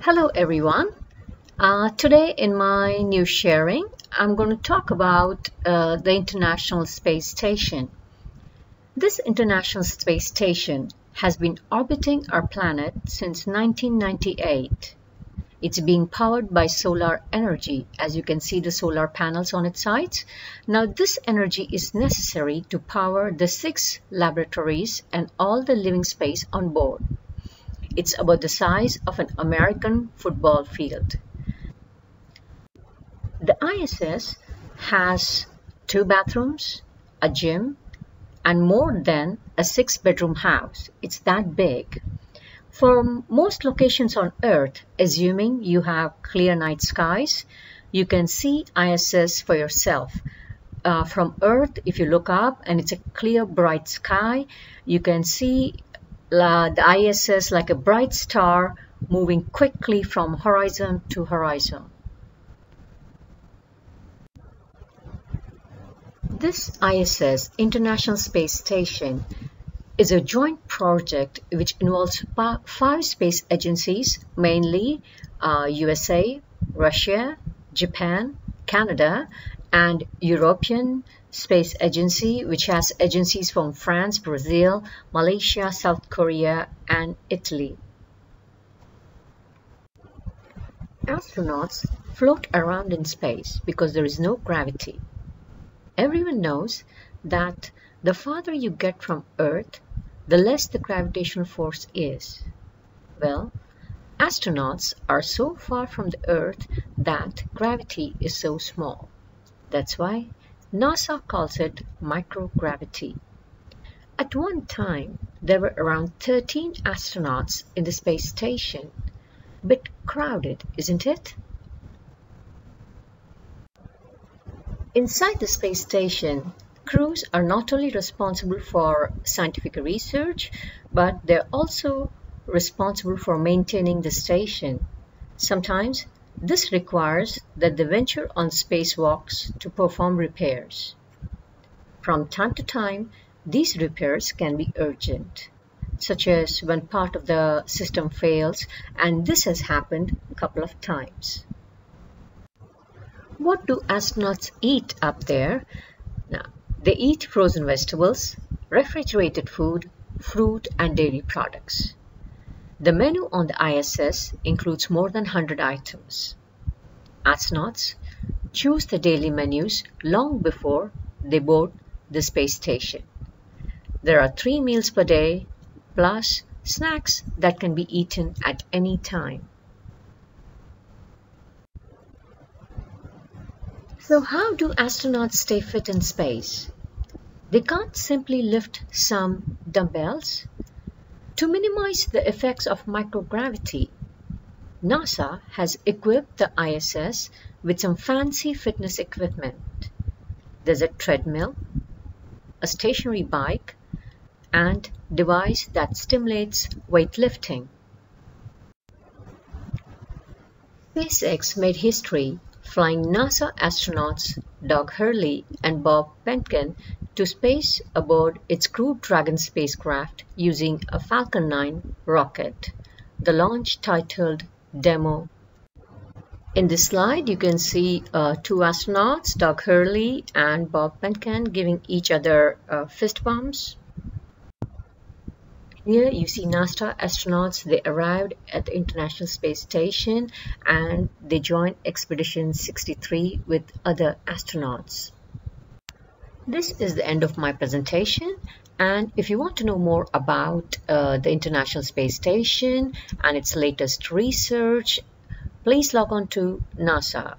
Hello everyone. Uh, today in my new sharing, I'm going to talk about uh, the International Space Station. This International Space Station has been orbiting our planet since 1998. It's being powered by solar energy, as you can see the solar panels on its sides. Now this energy is necessary to power the six laboratories and all the living space on board. It's about the size of an American football field. The ISS has two bathrooms, a gym, and more than a six bedroom house. It's that big. For most locations on Earth, assuming you have clear night skies, you can see ISS for yourself. Uh, from Earth, if you look up and it's a clear bright sky, you can see the ISS like a bright star moving quickly from horizon to horizon. This ISS, International Space Station, is a joint project which involves five space agencies, mainly uh, USA, Russia, Japan, Canada, and European Space Agency, which has agencies from France, Brazil, Malaysia, South Korea, and Italy. Astronauts float around in space because there is no gravity. Everyone knows that the farther you get from Earth, the less the gravitational force is. Well, astronauts are so far from the Earth that gravity is so small. That's why NASA calls it microgravity. At one time, there were around 13 astronauts in the space station. Bit crowded, isn't it? Inside the space station, crews are not only responsible for scientific research, but they're also responsible for maintaining the station. Sometimes this requires that they venture on spacewalks to perform repairs. From time to time, these repairs can be urgent, such as when part of the system fails, and this has happened a couple of times. What do astronauts eat up there? Now, they eat frozen vegetables, refrigerated food, fruit, and dairy products. The menu on the ISS includes more than 100 items. Astronauts choose the daily menus long before they board the space station. There are three meals per day, plus snacks that can be eaten at any time. So how do astronauts stay fit in space? They can't simply lift some dumbbells. To minimize the effects of microgravity, NASA has equipped the ISS with some fancy fitness equipment. There's a treadmill, a stationary bike, and device that stimulates weightlifting. SpaceX made history flying NASA astronauts Doug Hurley and Bob Behnken to space aboard its Crew Dragon spacecraft using a Falcon 9 rocket. The launch titled Demo. In this slide, you can see uh, two astronauts, Doug Hurley and Bob Behnken, giving each other uh, fist bumps. Here you see NASA astronauts, they arrived at the International Space Station and they joined Expedition 63 with other astronauts. This is the end of my presentation. And if you want to know more about uh, the International Space Station and its latest research, please log on to NASA